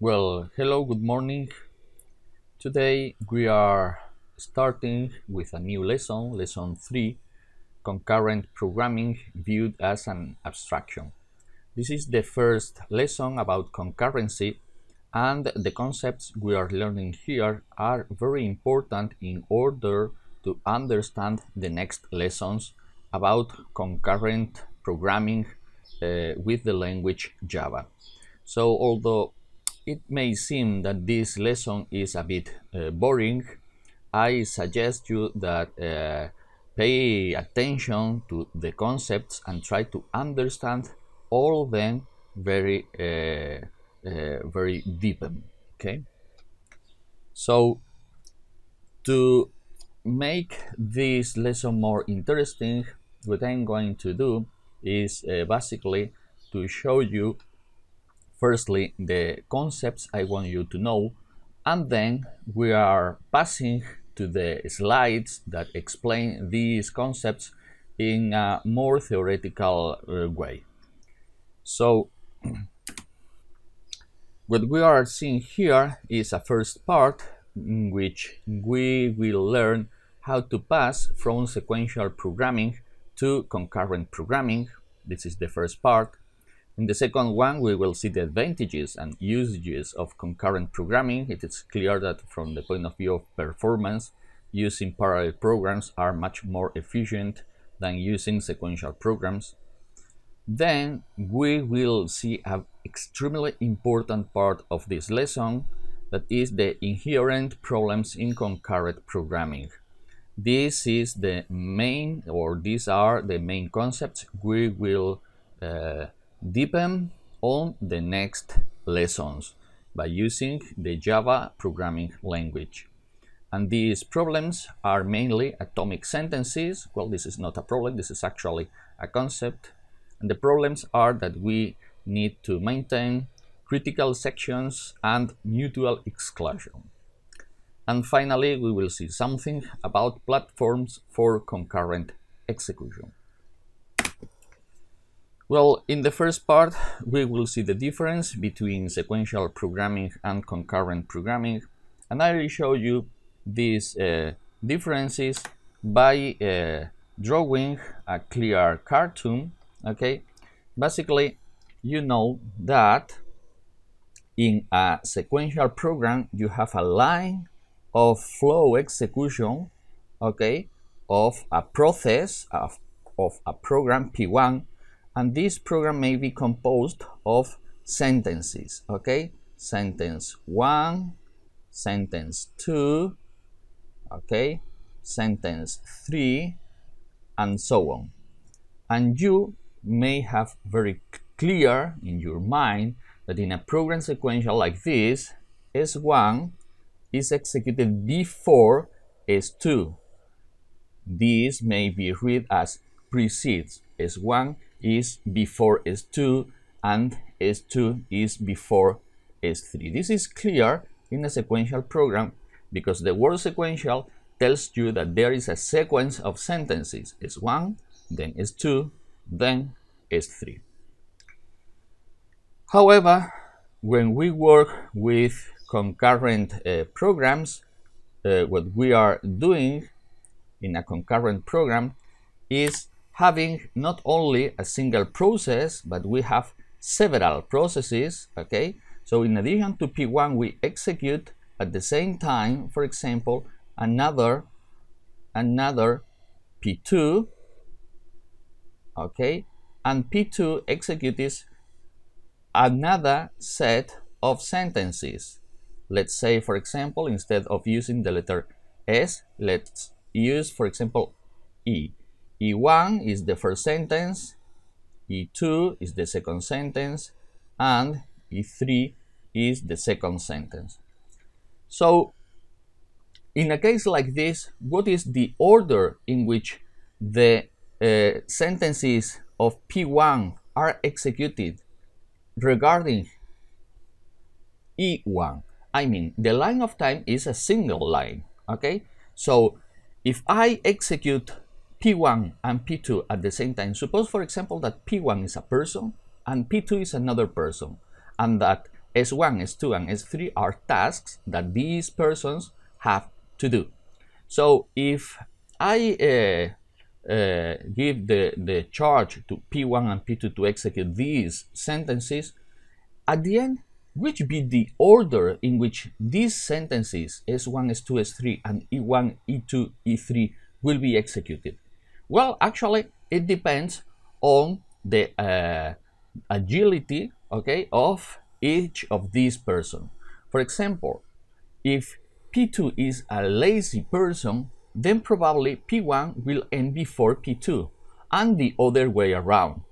Well, hello, good morning. Today we are starting with a new lesson, lesson 3, concurrent programming viewed as an abstraction. This is the first lesson about concurrency and the concepts we are learning here are very important in order to understand the next lessons about concurrent programming uh, with the language Java. So although it may seem that this lesson is a bit uh, boring, I suggest you that uh, pay attention to the concepts and try to understand all of them very uh, uh, very deep okay? So to make this lesson more interesting what I'm going to do is uh, basically to show you firstly the concepts I want you to know and then we are passing to the slides that explain these concepts in a more theoretical uh, way. So what we are seeing here is a first part in which we will learn how to pass from sequential programming to concurrent programming. This is the first part. In the second one, we will see the advantages and usages of concurrent programming. It is clear that from the point of view of performance, using parallel programs are much more efficient than using sequential programs. Then we will see an extremely important part of this lesson that is the inherent problems in concurrent programming. This is the main, or these are the main concepts we will uh, deepen on the next lessons by using the Java programming language. And these problems are mainly atomic sentences. Well, this is not a problem, this is actually a concept. And the problems are that we need to maintain critical sections and mutual exclusion. And finally, we will see something about platforms for concurrent execution. Well, in the first part, we will see the difference between sequential programming and concurrent programming. And I will show you these uh, differences by uh, drawing a clear cartoon. Okay, basically, you know that in a sequential program, you have a line of flow execution, okay, of a process of, of a program P1, and this program may be composed of sentences, okay, sentence 1, sentence 2, okay, sentence 3, and so on. And you may have very clear in your mind that in a program sequential like this, S1 is executed before S2. This may be read as precedes. S1 is before S2 and S2 is before S3. This is clear in a sequential program because the word sequential tells you that there is a sequence of sentences S1, then S2, then S3. However, when we work with concurrent uh, programs, uh, what we are doing in a concurrent program is having not only a single process, but we have several processes, okay? So in addition to P1, we execute at the same time, for example, another, another P2, okay? And P2 executes another set of sentences. Let's say, for example, instead of using the letter S, let's use, for example, E. E1 is the first sentence, E2 is the second sentence, and E3 is the second sentence. So, in a case like this, what is the order in which the uh, sentences of P1 are executed regarding E1? I mean, the line of time is a single line, okay? So if I execute P1 and P2 at the same time, suppose, for example, that P1 is a person and P2 is another person, and that S1, S2, and S3 are tasks that these persons have to do. So if I uh, uh, give the, the charge to P1 and P2 to execute these sentences, at the end, which be the order in which these sentences S1, S2, S3, and E1, E2, E3 will be executed? Well, actually, it depends on the uh, agility okay, of each of these person. For example, if P2 is a lazy person, then probably P1 will end before P2 and the other way around.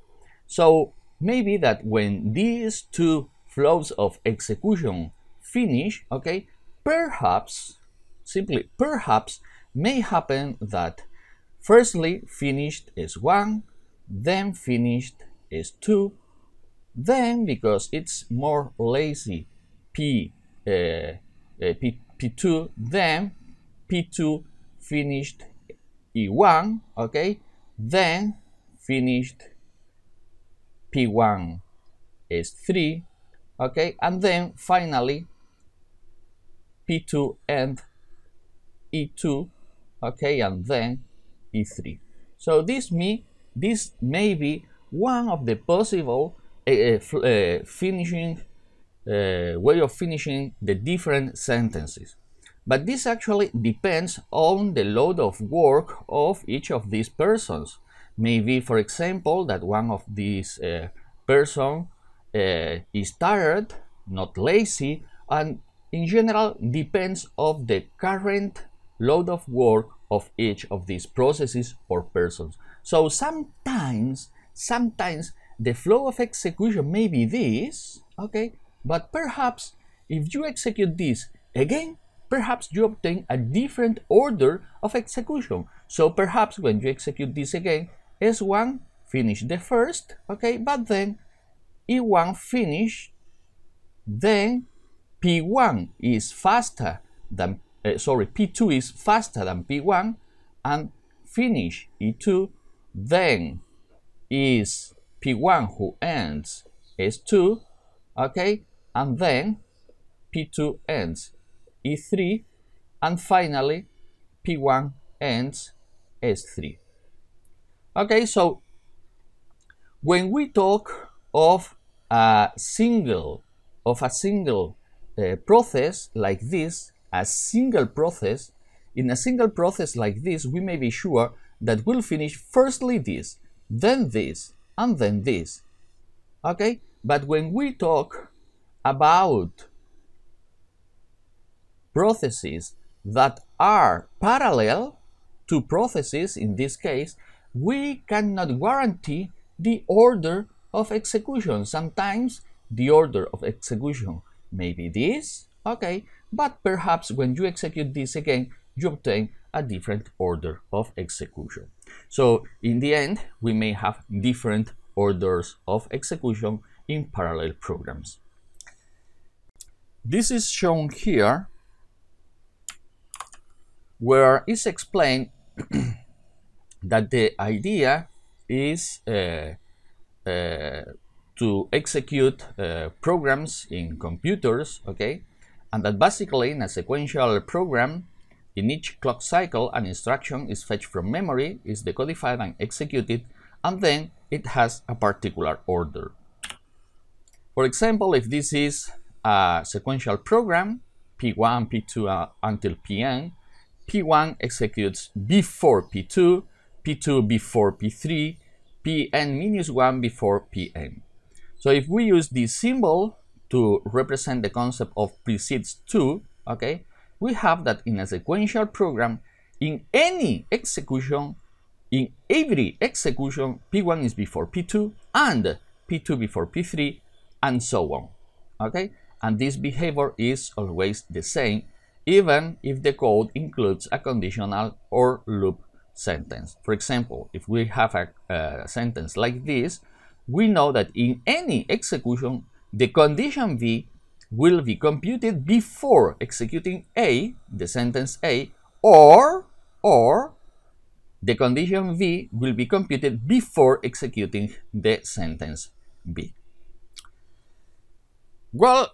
So maybe that when these two flows of execution finish, okay, perhaps, simply perhaps, may happen that firstly finished is 1, then finished is 2, then because it's more lazy P, uh, uh, P P2, then P2 finished E1, okay, then finished P1 is 3, okay, and then finally P2 and E2, okay, and then E3. So this me this may be one of the possible uh, uh, finishing uh, way of finishing the different sentences. But this actually depends on the load of work of each of these persons. Maybe, for example, that one of these uh, person is tired, not lazy, and in general depends of the current load of work of each of these processes or persons. So sometimes, sometimes the flow of execution may be this, okay, but perhaps if you execute this again, perhaps you obtain a different order of execution. So perhaps when you execute this again, S1 finish the first, okay, but then E1 finish, then P1 is faster than, uh, sorry, P2 is faster than P1, and finish E2, then is P1 who ends S2, okay, and then P2 ends E3, and finally P1 ends S3. Okay, so when we talk of a single of a single uh, process like this, a single process, in a single process like this, we may be sure that we'll finish firstly this, then this, and then this. Okay, but when we talk about processes that are parallel to processes in this case, we cannot guarantee the order of execution. Sometimes the order of execution may be this, okay, but perhaps when you execute this again, you obtain a different order of execution. So in the end, we may have different orders of execution in parallel programs. This is shown here where it's explained that the idea is uh, uh, to execute uh, programs in computers, okay, and that basically in a sequential program, in each clock cycle, an instruction is fetched from memory, is decodified and executed, and then it has a particular order. For example, if this is a sequential program, P1, P2 uh, until Pn, P1 executes before P2, P2 before P3, Pn minus 1 before Pn. So if we use this symbol to represent the concept of precedes 2, okay, we have that in a sequential program, in any execution, in every execution, P1 is before P2 and P2 before P3 and so on, okay? And this behavior is always the same even if the code includes a conditional or loop sentence. For example, if we have a, a, sentence like this, we know that in any execution, the condition V will be computed before executing A, the sentence A, or, or the condition V will be computed before executing the sentence B. Well,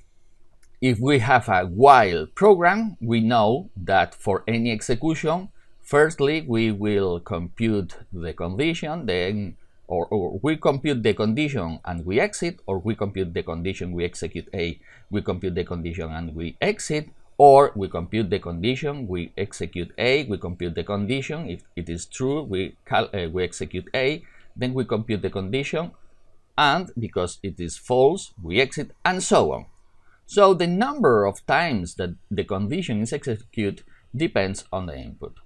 if we have a while program, we know that for any execution, firstly, we will compute the condition, then or, or, we compute the condition and we exit, or we compute the condition, we execute A, we compute the condition and we exit, or we compute the condition, we execute A, we compute the condition, if it is true, we, uh, we execute A, then we compute the condition, and because it is false, we exit, and so on. So the number of times that the condition is executed depends on the input.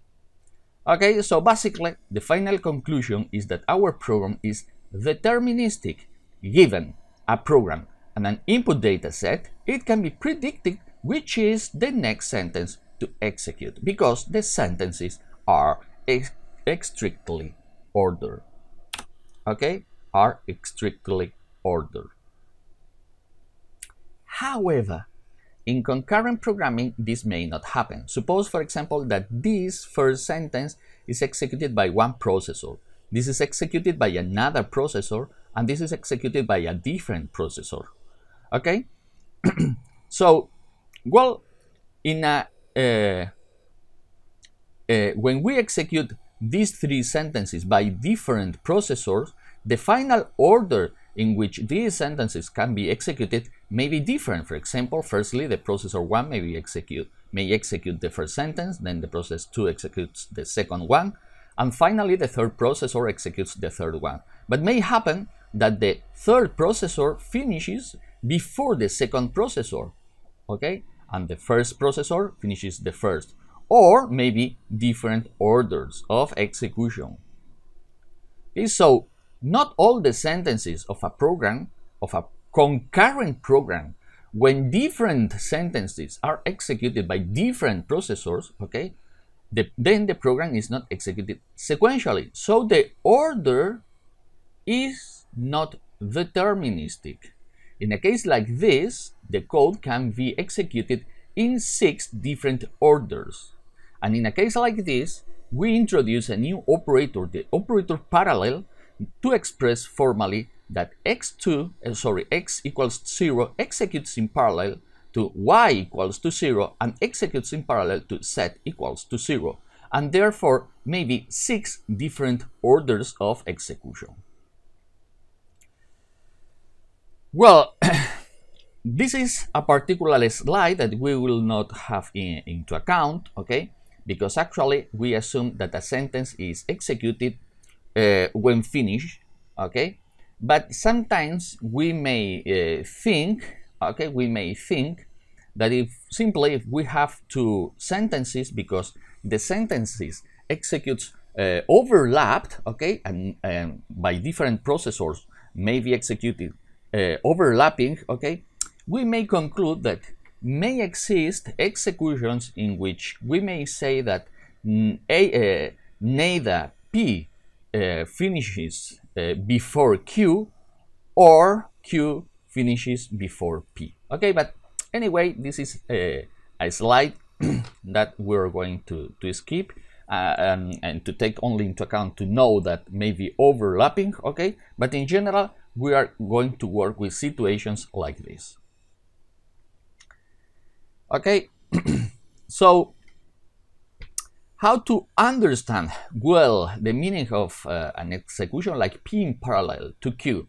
Okay, so basically the final conclusion is that our program is deterministic. Given a program and an input data set, it can be predicted which is the next sentence to execute because the sentences are ex strictly ordered. Okay, are strictly ordered. However, in concurrent programming, this may not happen. Suppose, for example, that this first sentence is executed by one processor. This is executed by another processor, and this is executed by a different processor. Okay? so, well, in a, uh, uh, when we execute these three sentences by different processors, the final order in which these sentences can be executed may be different. For example, firstly, the processor 1 may be execute, may execute the first sentence, then the process 2 executes the second one, and finally the third processor executes the third one. But may happen that the third processor finishes before the second processor, okay? And the first processor finishes the first, or maybe different orders of execution. Okay, so not all the sentences of a program, of a concurrent program, when different sentences are executed by different processors, okay, the, then the program is not executed sequentially. So the order is not deterministic. In a case like this, the code can be executed in six different orders. And in a case like this, we introduce a new operator, the operator parallel, to express formally that x2, uh, sorry, x equals 0 executes in parallel to y equals to 0 and executes in parallel to z equals to 0 and therefore maybe six different orders of execution. Well, this is a particular slide that we will not have in, into account, okay? Because actually we assume that a sentence is executed uh, when finished, okay? But sometimes we may uh, think, okay, we may think that if simply if we have two sentences because the sentences executes uh, overlapped, okay, and, and, by different processors may be executed uh, overlapping, okay, we may conclude that may exist executions in which we may say that a, uh, neither P uh, finishes uh, before Q or Q finishes before P. Okay, but anyway, this is a, a slide that we're going to, to skip uh, and, and to take only into account to know that maybe overlapping, okay? But in general, we are going to work with situations like this. Okay, so how to understand well the meaning of uh, an execution like P in parallel to Q?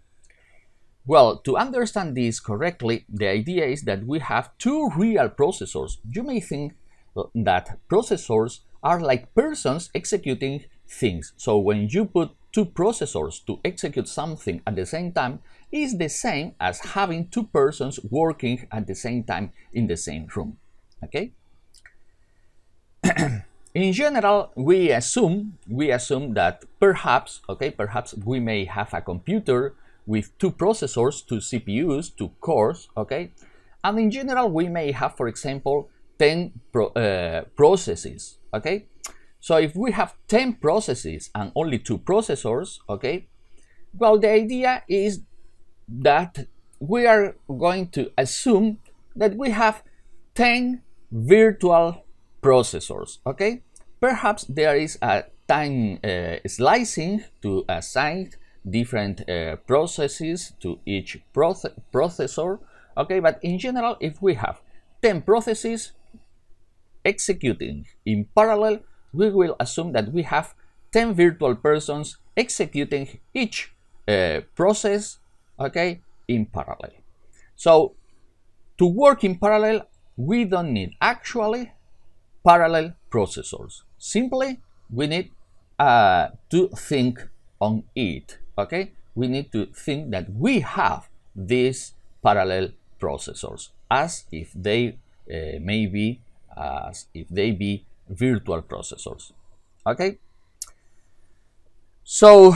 Well, to understand this correctly, the idea is that we have two real processors. You may think that processors are like persons executing things. So when you put two processors to execute something at the same time, is the same as having two persons working at the same time in the same room. Okay? In general, we assume we assume that perhaps, okay, perhaps we may have a computer with two processors, two CPUs, two cores, okay, and in general we may have, for example, 10 pro, uh, processes, okay. So if we have 10 processes and only two processors, okay, well, the idea is that we are going to assume that we have 10 virtual processors, okay? Perhaps there is a time uh, slicing to assign different uh, processes to each proce processor, Okay, but in general, if we have 10 processes executing in parallel, we will assume that we have 10 virtual persons executing each uh, process, okay, in parallel. So to work in parallel, we don't need actually parallel processors. Simply, we need uh, to think on it, okay? We need to think that we have these parallel processors as if they uh, may be as if they be virtual processors, okay? So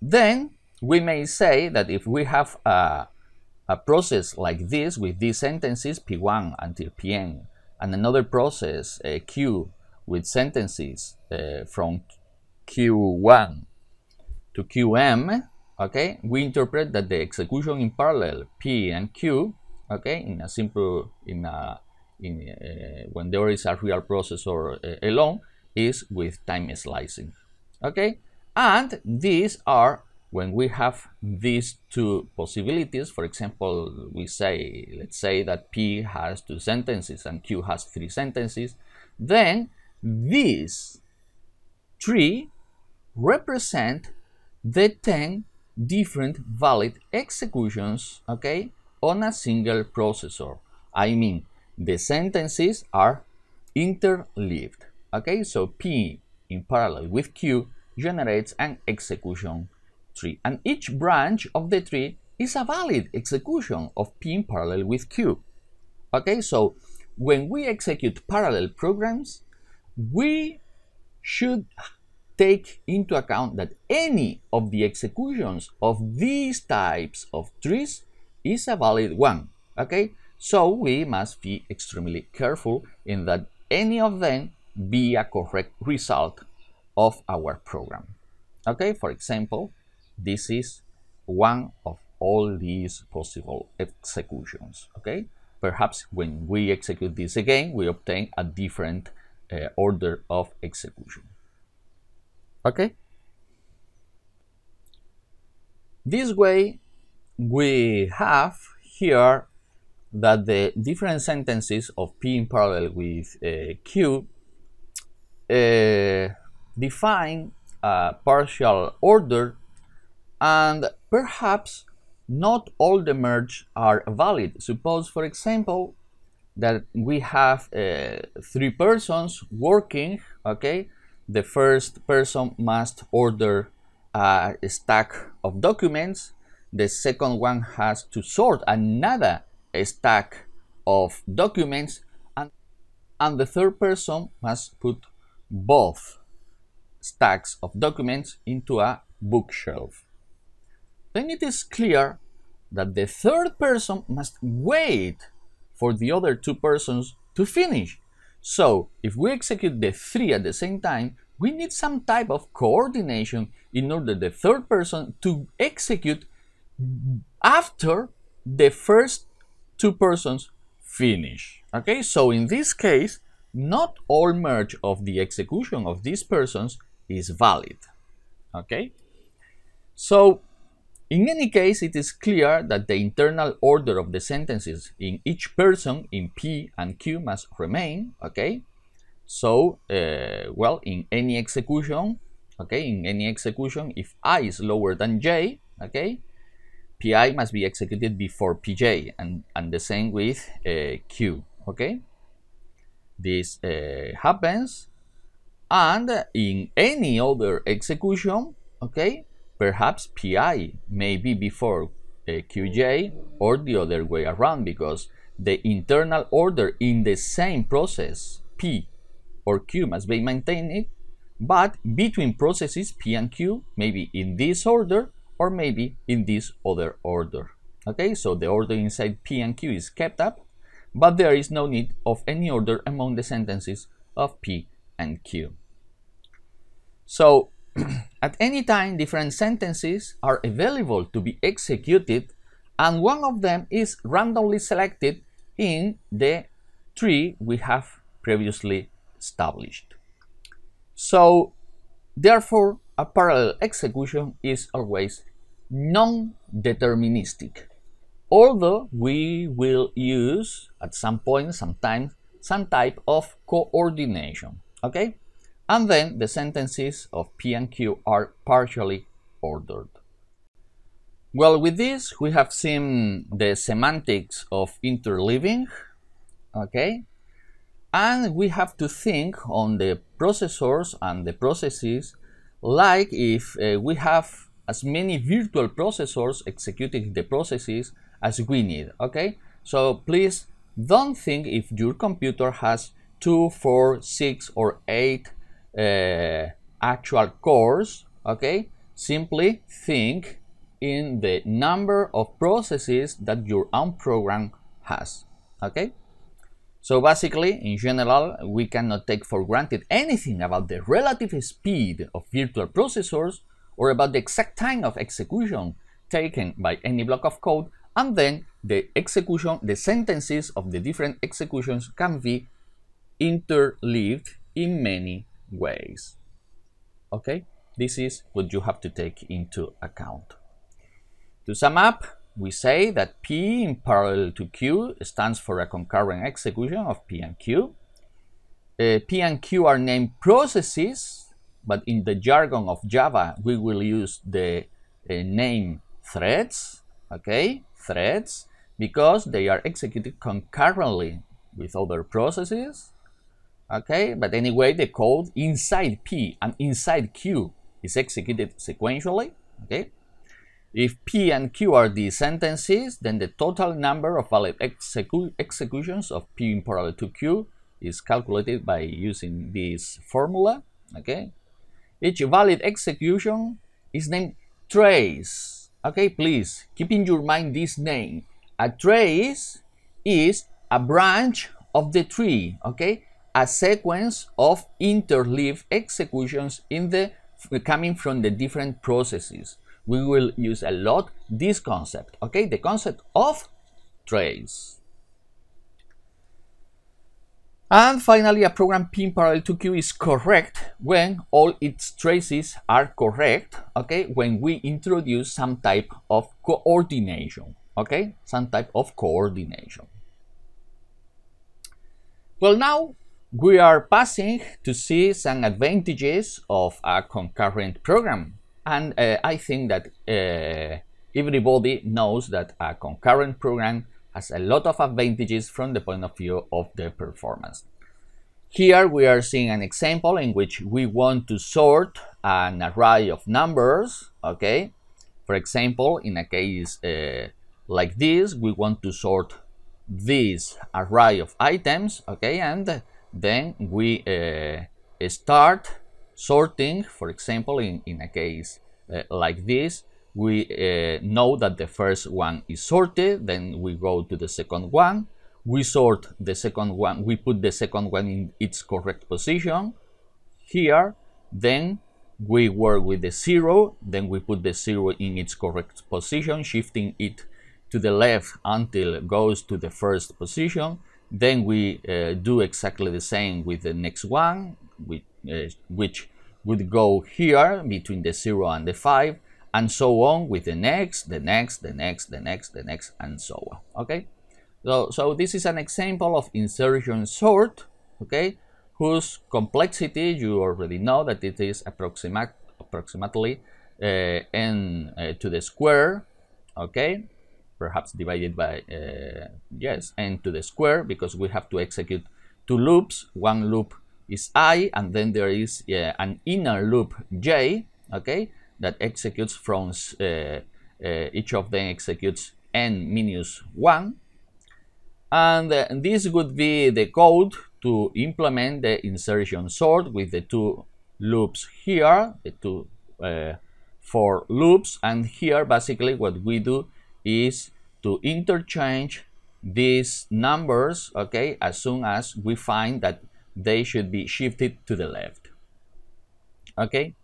then we may say that if we have a, a process like this with these sentences P1 until Pn and another process uh, Q with sentences uh, from Q1 to Qm, okay, we interpret that the execution in parallel P and Q, okay, in a simple, in a, in uh, when there is a real processor uh, alone, is with time slicing, okay, and these are when we have these two possibilities, for example, we say, let's say that P has two sentences and Q has three sentences, then these three represent the 10 different valid executions, okay, on a single processor. I mean, the sentences are interleaved, okay, so P in parallel with Q generates an execution tree. And each branch of the tree is a valid execution of P in parallel with Q. Okay, so when we execute parallel programs, we should take into account that any of the executions of these types of trees is a valid one. Okay, so we must be extremely careful in that any of them be a correct result of our program. Okay, for example, this is one of all these possible executions, okay? Perhaps when we execute this again, we obtain a different uh, order of execution, okay? This way, we have here that the different sentences of P in parallel with uh, Q uh, define a partial order and perhaps not all the merge are valid. Suppose, for example, that we have uh, three persons working, okay? The first person must order a stack of documents. The second one has to sort another stack of documents. And, and the third person must put both stacks of documents into a bookshelf then it is clear that the third person must wait for the other two persons to finish. So, if we execute the three at the same time, we need some type of coordination in order the third person to execute after the first two persons finish. Okay, so in this case, not all merge of the execution of these persons is valid. Okay, so in any case, it is clear that the internal order of the sentences in each person in P and Q must remain, okay? So, uh, well, in any execution, okay, in any execution, if I is lower than J, okay, Pi must be executed before Pj, and, and the same with uh, Q, okay? This uh, happens, and in any other execution, okay, Perhaps pi may be before uh, qj or the other way around because the internal order in the same process p or q must be maintained but between processes p and q maybe in this order or maybe in this other order. Okay so the order inside p and q is kept up but there is no need of any order among the sentences of p and q. So At any time, different sentences are available to be executed, and one of them is randomly selected in the tree we have previously established. So, therefore, a parallel execution is always non-deterministic. although we will use at some point, sometimes, some type of coordination, okay? And then the sentences of P and Q are partially ordered. Well, with this, we have seen the semantics of interleaving, okay? And we have to think on the processors and the processes like if uh, we have as many virtual processors executing the processes as we need, okay? So please don't think if your computer has two, four, six, or eight uh, actual cores, okay? Simply think in the number of processes that your own program has. Okay? So basically, in general, we cannot take for granted anything about the relative speed of virtual processors or about the exact time of execution taken by any block of code, and then the execution, the sentences of the different executions can be interleaved in many ways. Okay? This is what you have to take into account. To sum up, we say that P in parallel to Q stands for a concurrent execution of P and Q. Uh, P and Q are named processes, but in the jargon of Java, we will use the uh, name threads, okay, threads, because they are executed concurrently with other processes, okay, but anyway, the code inside P and inside Q is executed sequentially, okay. If P and Q are the sentences, then the total number of valid execu executions of P in parallel to Q is calculated by using this formula. Okay, each valid execution is named trace. Okay, please keep in your mind this name. A trace is a branch of the tree. Okay, a sequence of interleaved executions in the coming from the different processes we will use a lot this concept, okay? The concept of trace. And finally, a program P in parallel to Q is correct when all its traces are correct, okay? When we introduce some type of coordination, okay? Some type of coordination. Well, now we are passing to see some advantages of a concurrent program. And uh, I think that uh, everybody knows that a concurrent program has a lot of advantages from the point of view of the performance. Here we are seeing an example in which we want to sort an array of numbers, okay? For example, in a case uh, like this, we want to sort this array of items, okay? And then we uh, start sorting, for example, in, in a case uh, like this, we uh, know that the first one is sorted, then we go to the second one, we sort the second one, we put the second one in its correct position here, then we work with the zero, then we put the zero in its correct position, shifting it to the left until it goes to the first position. Then we uh, do exactly the same with the next one, which, uh, which would go here between the 0 and the 5 and so on with the next, the next, the next, the next, the next, and so on. Okay, so, so this is an example of insertion sort, okay, whose complexity you already know that it is approximate, approximately uh, n uh, to the square, okay, perhaps divided by, uh, yes, n to the square because we have to execute two loops, one loop is i and then there is an inner loop j okay that executes from uh, uh, each of them executes n minus 1 and uh, this would be the code to implement the insertion sort with the two loops here the two uh, for loops. And here basically what we do is to interchange these numbers okay as soon as we find that they should be shifted to the left. Okay?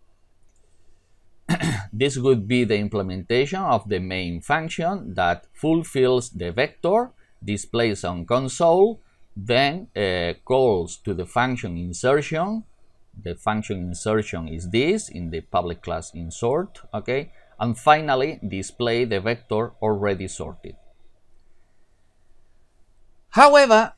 this would be the implementation of the main function that fulfills the vector displays on console, then uh, calls to the function insertion. The function insertion is this in the public class insert, okay? And finally display the vector already sorted. However,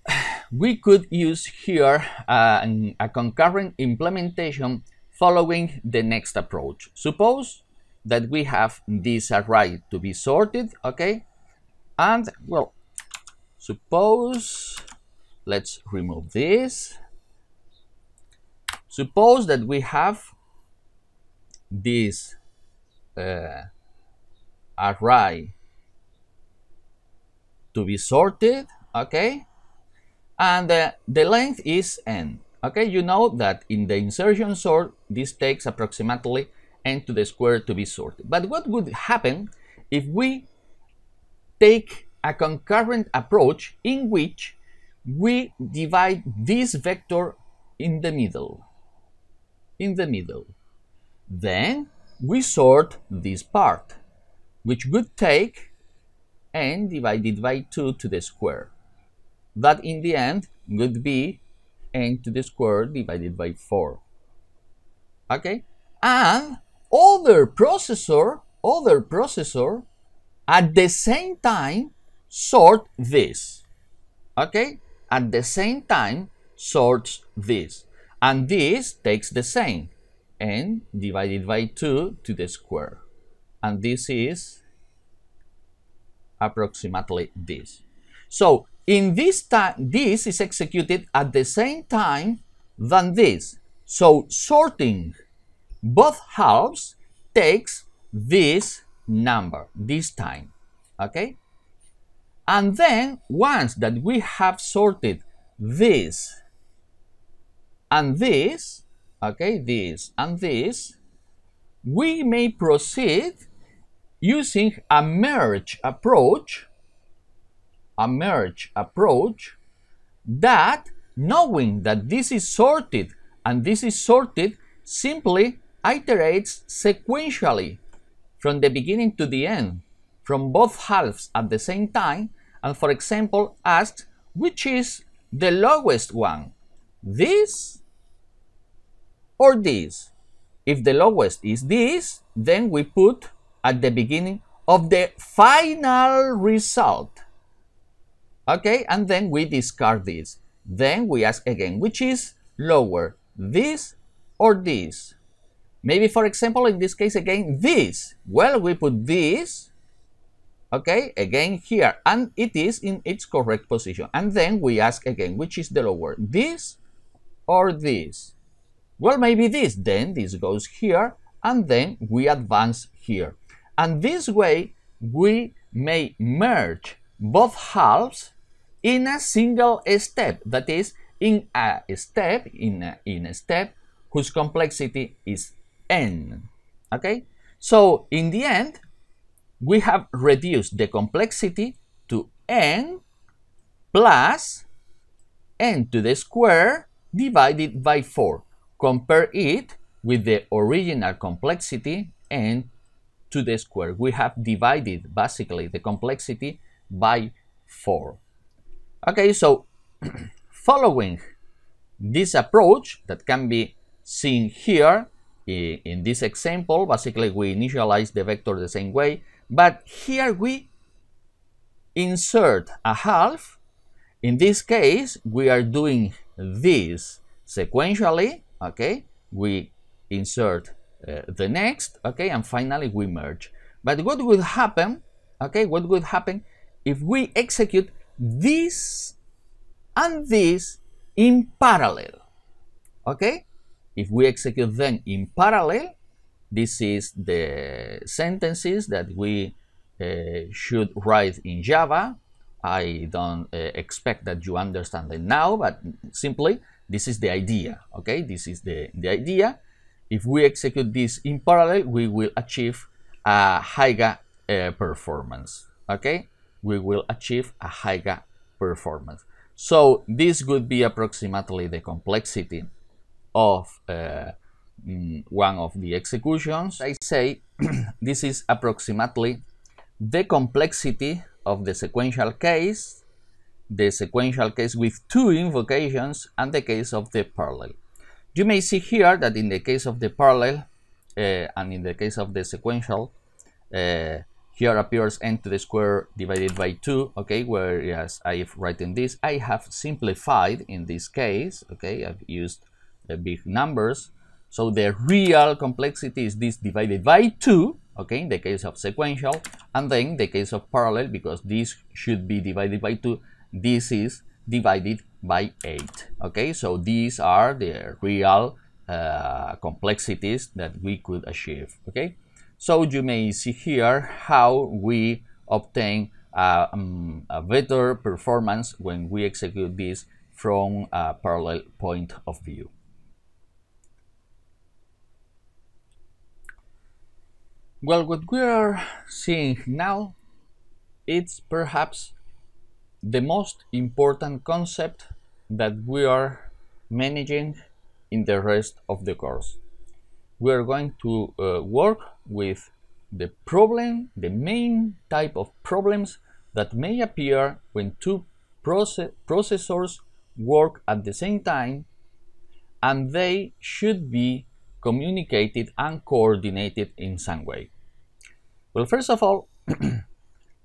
we could use here uh, a concurrent implementation following the next approach. Suppose that we have this array to be sorted, okay? And, well, suppose, let's remove this. Suppose that we have this uh, array to be sorted, okay? And uh, the length is n. Okay, you know that in the insertion sort, this takes approximately n to the square to be sorted. But what would happen if we take a concurrent approach in which we divide this vector in the middle? In the middle. Then we sort this part, which would take n divided by 2 to the square. That in the end would be n to the square divided by 4. Okay? And other processor, other processor at the same time sort this. Okay? At the same time sorts this. And this takes the same n divided by 2 to the square. And this is approximately this. So in this time, this is executed at the same time than this. So sorting both halves takes this number, this time, okay? And then once that we have sorted this and this, okay, this. And this, we may proceed using a merge approach, a merge approach that knowing that this is sorted and this is sorted simply iterates sequentially from the beginning to the end from both halves at the same time and for example asks which is the lowest one this or this if the lowest is this then we put at the beginning of the final result okay and then we discard this then we ask again which is lower this or this Maybe, for example, in this case, again, this. Well, we put this, okay, again here, and it is in its correct position. And then we ask again, which is the lower, this or this? Well, maybe this. Then this goes here, and then we advance here. And this way, we may merge both halves in a single step, that is, in a step, in a, in a step whose complexity is n. Okay? So in the end, we have reduced the complexity to n plus n to the square divided by 4. Compare it with the original complexity and to the square. We have divided basically the complexity by 4. Okay, so following this approach that can be seen here, in this example, basically we initialize the vector the same way, but here we insert a half. In this case, we are doing this sequentially, okay? We insert uh, the next, okay? And finally we merge. But what would happen, okay? What would happen if we execute this and this in parallel, okay? If we execute them in parallel, this is the sentences that we uh, should write in Java. I don't uh, expect that you understand it now, but simply this is the idea, okay? This is the, the idea. If we execute this in parallel, we will achieve a higher uh, performance, okay? We will achieve a higher performance. So this would be approximately the complexity of uh, mm, one of the executions, I say this is approximately the complexity of the sequential case, the sequential case with two invocations, and the case of the parallel. You may see here that in the case of the parallel uh, and in the case of the sequential, uh, here appears n to the square divided by 2, okay, whereas I've written this, I have simplified in this case, okay, I've used the big numbers, so the real complexity is this divided by 2, okay, in the case of sequential, and then the case of parallel, because this should be divided by 2, this is divided by 8, okay, so these are the real uh, complexities that we could achieve, okay. So you may see here how we obtain uh, um, a better performance when we execute this from a parallel point of view. Well, what we are seeing now, it's perhaps the most important concept that we are managing in the rest of the course we are going to uh, work with the problem, the main type of problems that may appear when two proce processors work at the same time and they should be communicated and coordinated in some way. Well, first of all,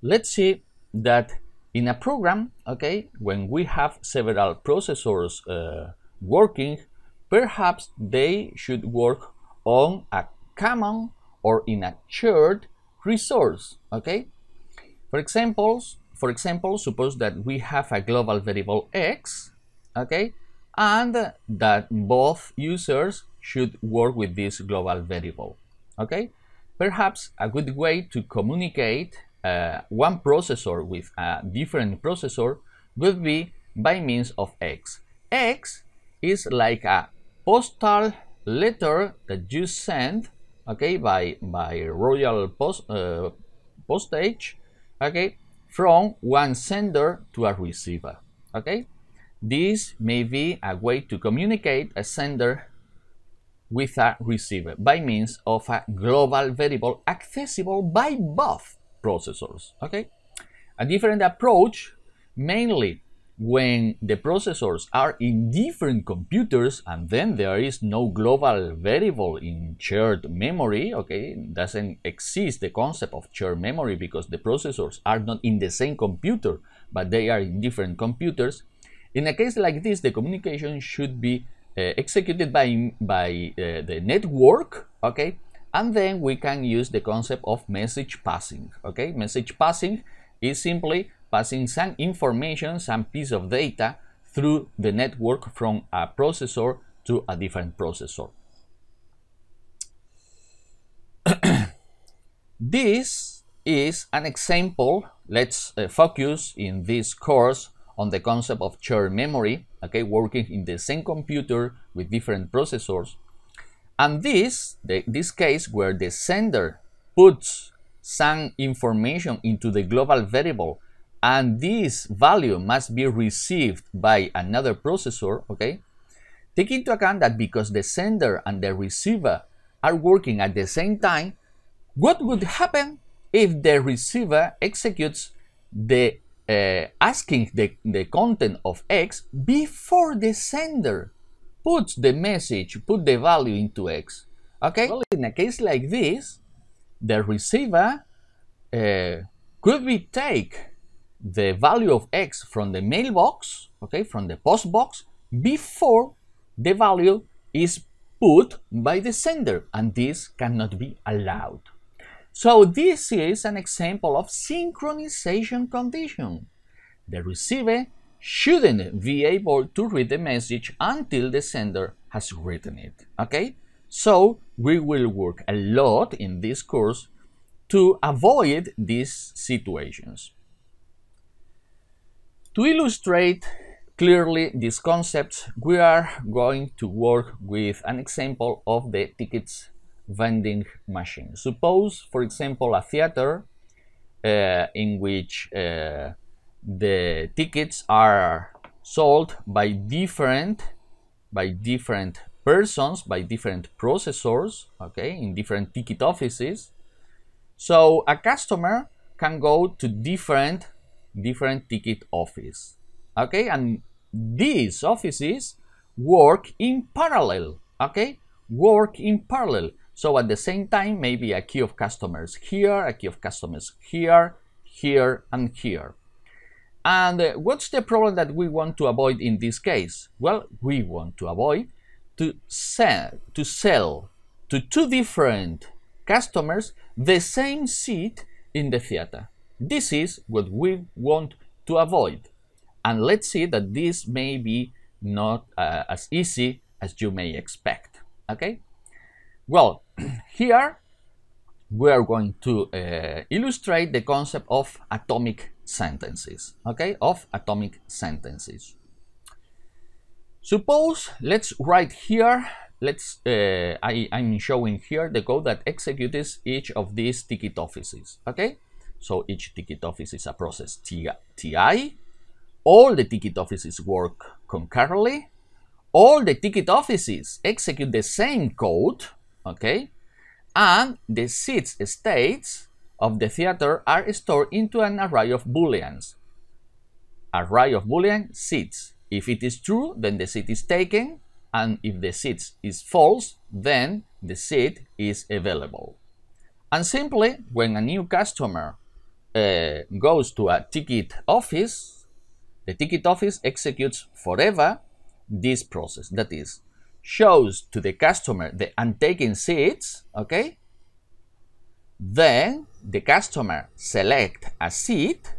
let's see that in a program, okay, when we have several processors uh, working, perhaps they should work on a common or in a shared resource okay? For example for example suppose that we have a global variable x okay and that both users should work with this global variable okay? Perhaps a good way to communicate uh, one processor with a different processor would be by means of x. X is like a postal letter that you send okay by by royal post uh, postage okay from one sender to a receiver okay? This may be a way to communicate a sender with a receiver by means of a global variable accessible by both processors okay? A different approach mainly when the processors are in different computers and then there is no global variable in shared memory okay? Doesn't exist the concept of shared memory because the processors are not in the same computer but they are in different computers. In a case like this the communication should be uh, executed by by uh, the network okay and then we can use the concept of message passing okay message passing is simply passing some information, some piece of data through the network from a processor to a different processor. this is an example. Let's uh, focus in this course on the concept of shared memory, okay, working in the same computer with different processors. And this, the, this case where the sender puts some information into the global variable and this value must be received by another processor, okay? Take into account that because the sender and the receiver are working at the same time, what would happen if the receiver executes the uh, asking the, the content of X before the sender puts the message, put the value into X. Okay? Well, in a case like this, the receiver uh, could be take the value of x from the mailbox, okay, from the post box, before the value is put by the sender, and this cannot be allowed. So this is an example of synchronization condition. The receiver shouldn't be able to read the message until the sender has written it, okay? So we will work a lot in this course to avoid these situations. To illustrate clearly these concepts, we are going to work with an example of the tickets vending machine. Suppose, for example, a theater uh, in which uh, the tickets are sold by different by different persons, by different processors, okay, in different ticket offices. So a customer can go to different different ticket office. Okay, and these offices work in parallel. Okay, work in parallel. So at the same time, maybe a queue of customers here, a queue of customers here, here, and here. And uh, what's the problem that we want to avoid in this case? Well, we want to avoid to sell, to sell to two different customers the same seat in the theater. This is what we want to avoid. And let's see that this may be not uh, as easy as you may expect. Okay? Well, here we are going to uh, illustrate the concept of atomic sentences. Okay? Of atomic sentences. Suppose, let's write here, let's, uh, I, I'm showing here the code that executes each of these ticket offices. Okay? So each ticket office is a process TI. All the ticket offices work concurrently. All the ticket offices execute the same code, okay? And the seats states of the theater are stored into an array of booleans. Array of boolean seats. If it is true, then the seat is taken, and if the seat is false, then the seat is available. And simply, when a new customer uh, goes to a ticket office, the ticket office executes forever this process. That is, shows to the customer the untaken seats, okay? Then the customer select a seat,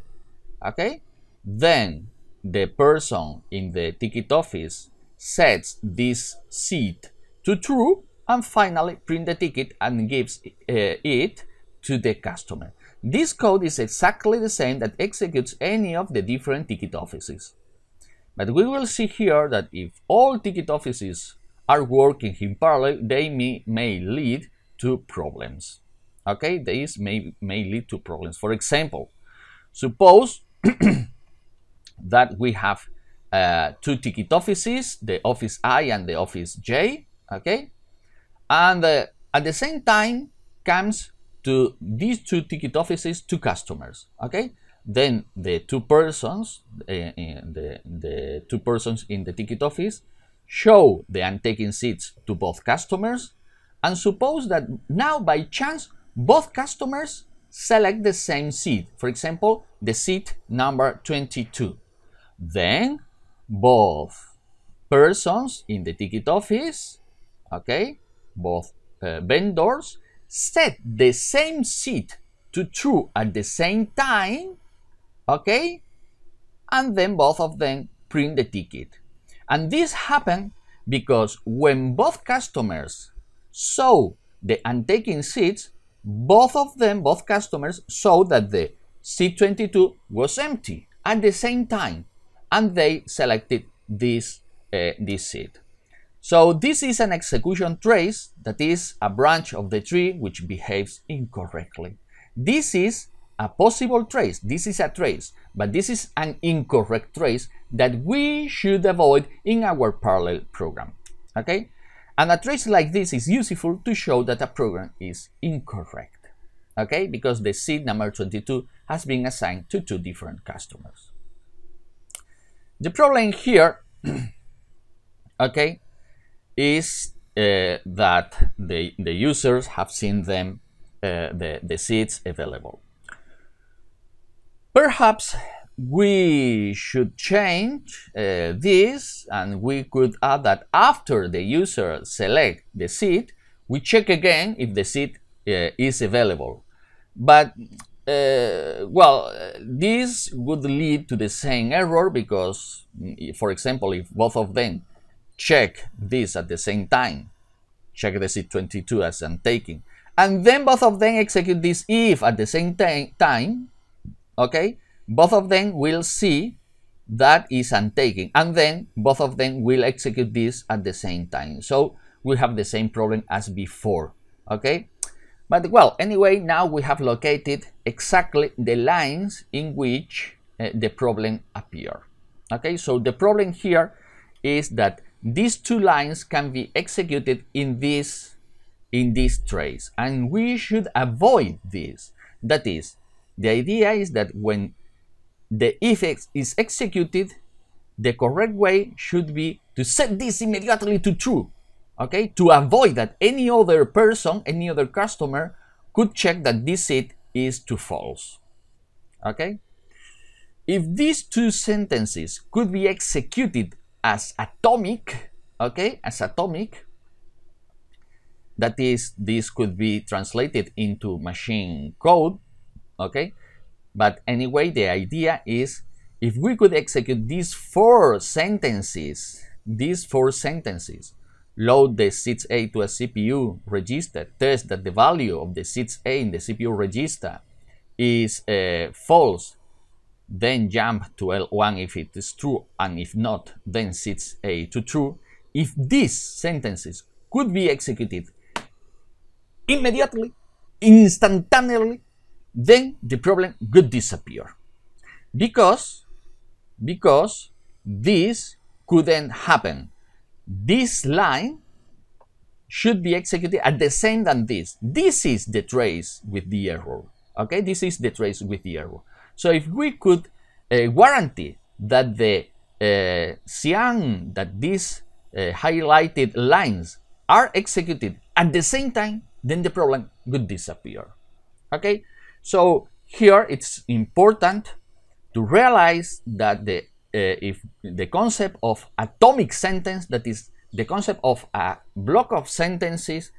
okay? Then the person in the ticket office sets this seat to true and finally print the ticket and gives uh, it to the customer. This code is exactly the same that executes any of the different ticket offices. But we will see here that if all ticket offices are working in parallel, they may, may lead to problems. Okay, these may, may lead to problems. For example, suppose that we have uh, two ticket offices, the office I and the office J, okay? And uh, at the same time comes to these two ticket offices two customers okay then the two persons uh, the, the two persons in the ticket office show the untaken seats to both customers and suppose that now by chance both customers select the same seat for example the seat number 22 then both persons in the ticket office okay both uh, vendors set the same seat to true at the same time, okay? And then both of them print the ticket. And this happened because when both customers saw the untaken seats, both of them, both customers, saw that the seat 22 was empty at the same time, and they selected this, uh, this seat. So this is an execution trace that is a branch of the tree which behaves incorrectly. This is a possible trace, this is a trace, but this is an incorrect trace that we should avoid in our parallel program. Okay? And a trace like this is useful to show that a program is incorrect. Okay? Because the seed number 22 has been assigned to two different customers. The problem here, okay, is uh, that the, the users have seen them, uh, the, the seats available. Perhaps we should change uh, this and we could add that after the user select the seat, we check again if the seat uh, is available. But uh, well, this would lead to the same error because, for example, if both of them check this at the same time, check the seat 22 as untaken, and then both of them execute this if at the same time, okay, both of them will see that is untaken, and then both of them will execute this at the same time. So we have the same problem as before, okay? But well, anyway, now we have located exactly the lines in which uh, the problem appear. Okay, so the problem here is that these two lines can be executed in this in this trace and we should avoid this that is the idea is that when the if is executed the correct way should be to set this immediately to true okay, to avoid that any other person, any other customer could check that this seed is to false, okay? If these two sentences could be executed as atomic, okay, as atomic, that is, this could be translated into machine code, okay? But anyway, the idea is if we could execute these four sentences, these four sentences, load the seeds A to a CPU register, test that the value of the seeds A in the CPU register is uh, false, then jump to L1 if it is true, and if not, then seeds A to true. If these sentences could be executed immediately, instantaneously, then the problem would disappear. Because, because this couldn't happen. This line should be executed at the same than this. This is the trace with the error. Okay, this is the trace with the error. So if we could uh, guarantee that the uh, that these uh, highlighted lines are executed at the same time, then the problem would disappear. Okay, so here it's important to realize that the uh, if the concept of atomic sentence, that is the concept of a block of sentences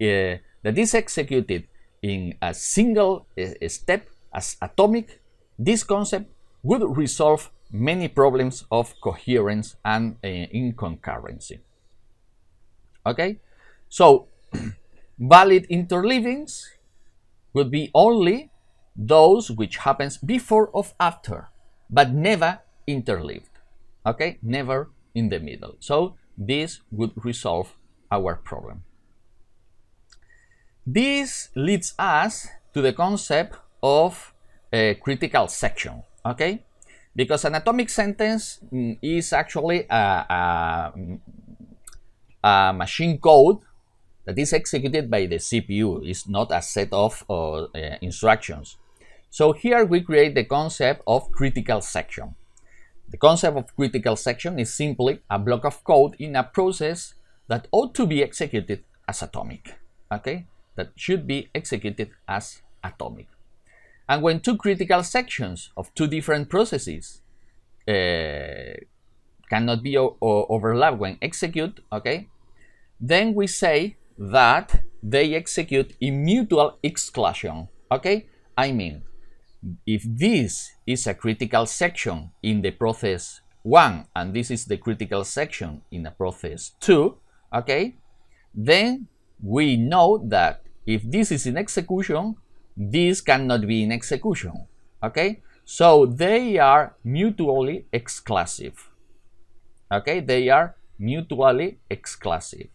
uh, that is executed in a single uh, step as atomic, this concept would resolve many problems of coherence and uh, inconcurrency. Okay, so valid interleavings would be only those which happens before or after, but never interleaved. Okay, never in the middle. So this would resolve our problem. This leads us to the concept of a critical section. Okay, because an atomic sentence mm, is actually a, a, a machine code that is executed by the CPU. It's not a set of uh, instructions. So here we create the concept of critical section. The concept of critical section is simply a block of code in a process that ought to be executed as atomic, okay? That should be executed as atomic. And when two critical sections of two different processes uh, cannot be overlapped when execute, okay, then we say that they execute in mutual exclusion, okay? I mean, if this is a critical section in the process 1 and this is the critical section in the process 2, okay, then we know that if this is in execution, this cannot be in execution, okay? So they are mutually exclusive, okay? They are mutually exclusive.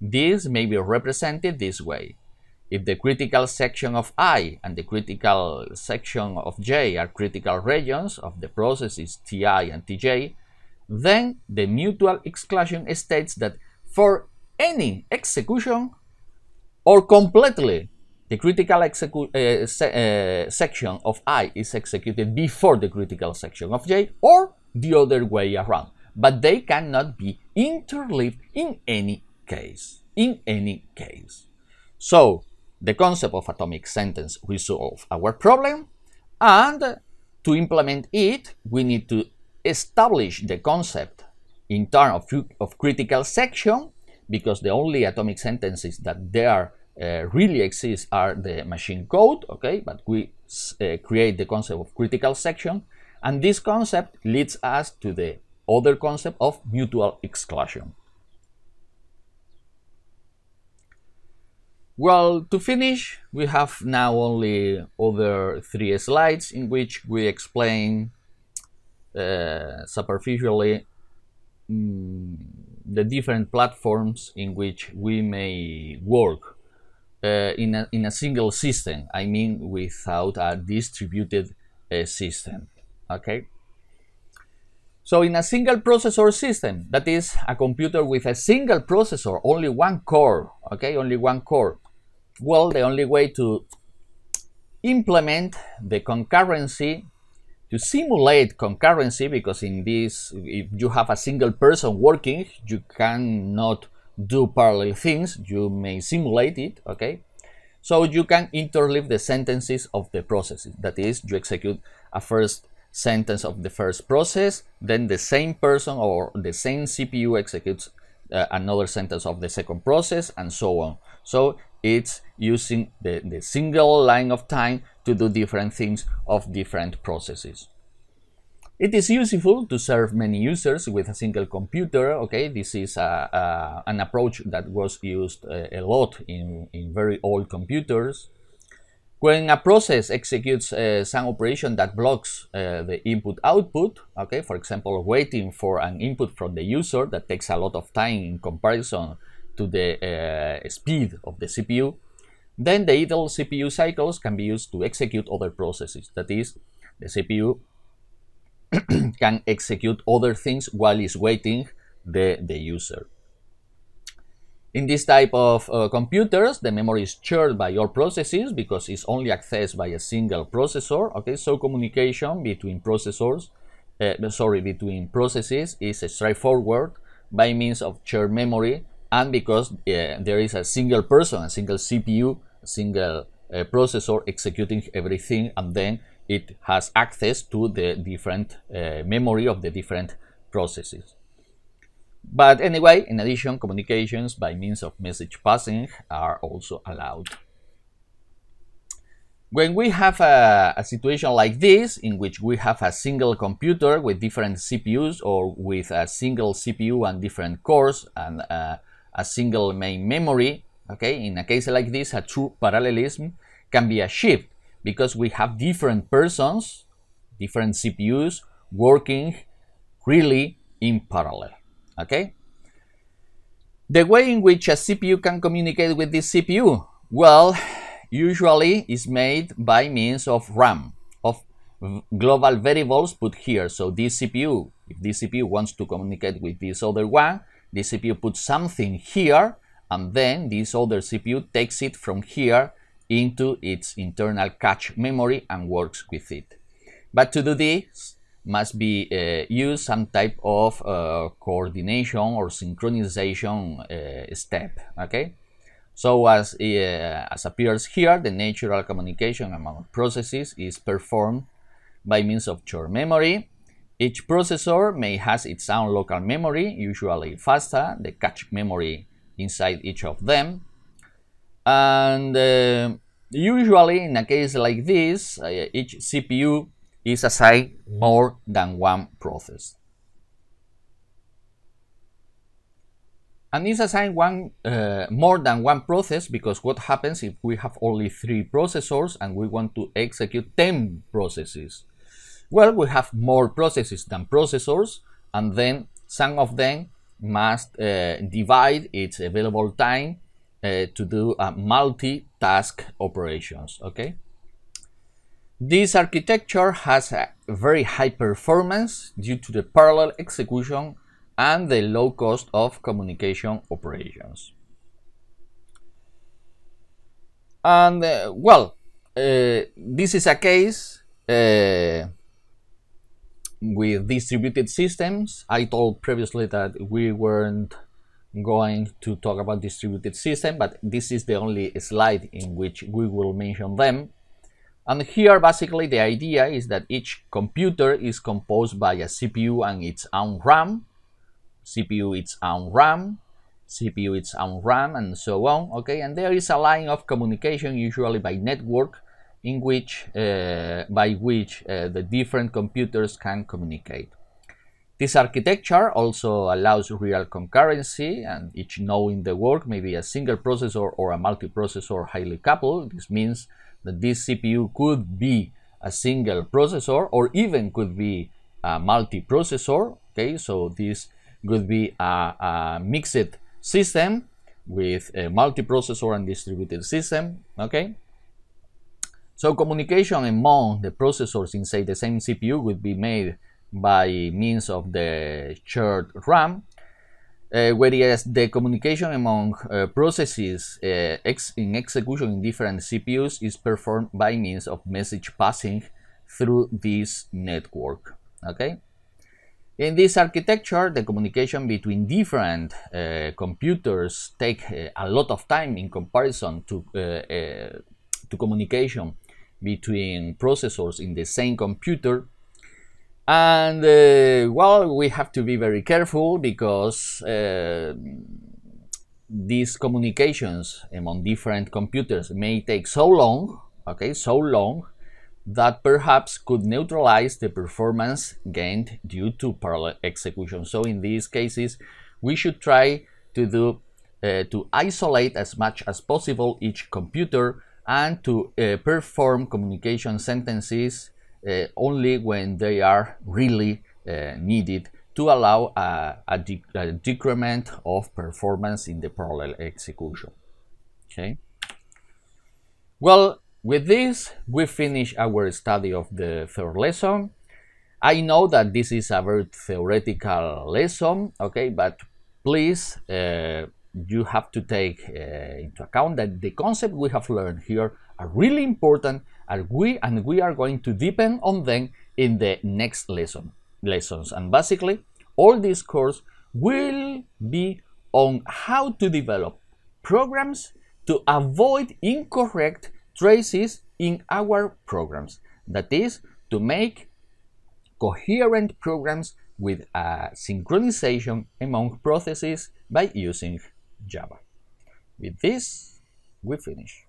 This may be represented this way. If the critical section of I and the critical section of J are critical regions of the processes Ti and Tj, then the mutual exclusion states that for any execution or completely the critical uh, se uh, section of I is executed before the critical section of J or the other way around, but they cannot be interleaved in any case. In any case. So, the concept of atomic sentence resolve our problem and to implement it we need to establish the concept in terms of, of critical section because the only atomic sentences that there uh, really exist are the machine code okay? But we uh, create the concept of critical section and this concept leads us to the other concept of mutual exclusion Well, to finish, we have now only other three slides in which we explain uh, superficially mm, the different platforms in which we may work uh, in, a, in a single system, I mean without a distributed uh, system, okay? So in a single processor system, that is a computer with a single processor, only one core, okay, only one core, well, the only way to implement the concurrency to simulate concurrency because in this if you have a single person working you cannot do parallel things, you may simulate it, okay? So you can interleave the sentences of the processes. That is, you execute a first sentence of the first process, then the same person or the same CPU executes uh, another sentence of the second process, and so on. So it's using the, the single line of time to do different things of different processes. It is useful to serve many users with a single computer. Okay, this is a, a, an approach that was used a, uh, a lot in, in very old computers. When a process executes uh, some operation that blocks uh, the input output, okay, for example, waiting for an input from the user that takes a lot of time in comparison to the uh, speed of the CPU, then the idle CPU cycles can be used to execute other processes. That is, the CPU can execute other things while it's waiting the, the user. In this type of uh, computers, the memory is shared by all processes because it's only accessed by a single processor. Okay, so communication between processors, uh, sorry, between processes is straightforward by means of shared memory and because uh, there is a single person, a single CPU, a single uh, processor executing everything and then it has access to the different uh, memory of the different processes. But anyway, in addition, communications by means of message passing are also allowed. When we have a, a, situation like this, in which we have a single computer with different CPUs or with a single CPU and different cores and uh, a single main memory, okay, in a case like this, a true parallelism can be achieved because we have different persons, different CPUs working really in parallel. Okay? The way in which a CPU can communicate with this CPU, well, usually is made by means of RAM, of global variables put here. So this CPU, if this CPU wants to communicate with this other one, the CPU puts something here, and then this other CPU takes it from here into its internal cache memory and works with it. But to do this, must be uh, used some type of uh, coordination or synchronization uh, step, okay? So as, uh, as appears here, the natural communication among processes is performed by means of shared memory. Each processor may has its own local memory, usually faster, the cache memory inside each of them. And uh, usually in a case like this, uh, each CPU is assigned more than one process. And it's assigned one uh, more than one process because what happens if we have only three processors and we want to execute 10 processes? Well, we have more processes than processors and then some of them must uh, divide its available time uh, to do uh, multi-task operations, okay? This architecture has a very high performance due to the parallel execution and the low cost of communication operations. And uh, well, uh, this is a case uh, with distributed systems. I told previously that we weren't going to talk about distributed system, but this is the only slide in which we will mention them. And here basically the idea is that each computer is composed by a CPU and its own RAM, CPU its own RAM, CPU its own RAM, and so on. Okay, and there is a line of communication, usually by network, in which uh, by which uh, the different computers can communicate. This architecture also allows real concurrency, and each node in the work may be a single processor or a multiprocessor highly coupled. This means that this CPU could be a single processor or even could be a multi-processor. Okay, so this could be a, a mixed system with a multiprocessor and distributed system. Okay, so communication among the processors inside the same CPU would be made by means of the shared RAM uh, whereas the communication among uh, processes uh, ex in execution in different CPUs is performed by means of message passing through this network. Okay. In this architecture, the communication between different uh, computers take uh, a lot of time in comparison to, uh, to communication between processors in the same computer. And uh, well, we have to be very careful because uh, these communications among different computers may take so long, okay, so long that perhaps could neutralize the performance gained due to parallel execution. So in these cases, we should try to do uh, to isolate as much as possible each computer and to uh, perform communication sentences uh, only when they are really uh, needed to allow a, a, de a decrement of performance in the parallel execution. Okay. Well, with this, we finish our study of the third lesson. I know that this is a very theoretical lesson, okay, but please, uh, you have to take uh, into account that the concept we have learned here are really important and we, and we are going to deepen on them in the next lesson lessons. And basically, all this course will be on how to develop programs to avoid incorrect traces in our programs. That is, to make coherent programs with a synchronization among processes by using Java. With this, we finish.